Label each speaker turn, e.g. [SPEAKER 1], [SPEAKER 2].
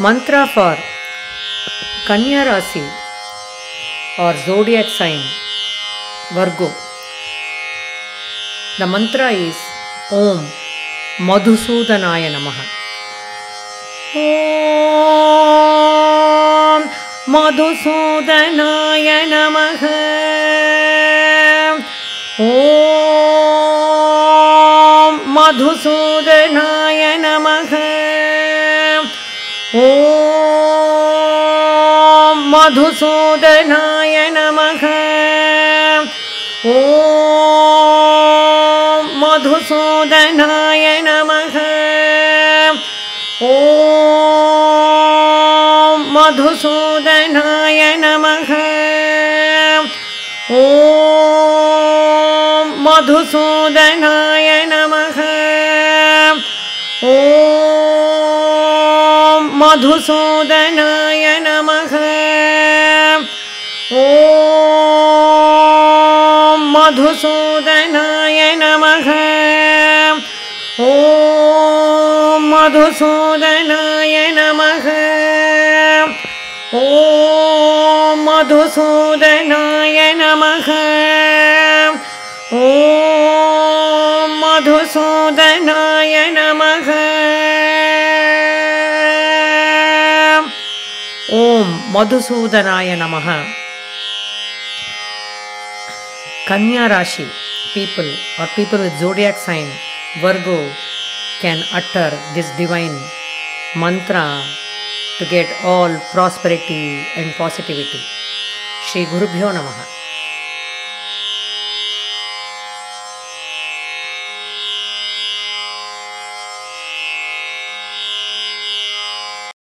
[SPEAKER 1] मंत्र फॉर कन्या राशि और zodiac sign Virgo the mantra is ओम मधुसूदनाय नमः मधुसूदनाय नमः ओम मधुसूदनाय नमः ॐ मधुसूदनाय नमः ॐ मधुसूदनाय नमः ॐ मधुसूदनाय नमः ॐ मधुसूदनाय नमः मधुसूदनाय नमः। ॐ मधुसूदनाय नमः। ॐ मधुसूदनाय नमः। ॐ मधुसूदनाय नमः। ॐ मधुसूदनाय नमः ஓம் மதுசூதனாய நமக கன்யா ராசி people or people with zodiac sign Virgo can utter this divine mantra to get all prosperity and positivity. Shri Gurubhyo Namaha.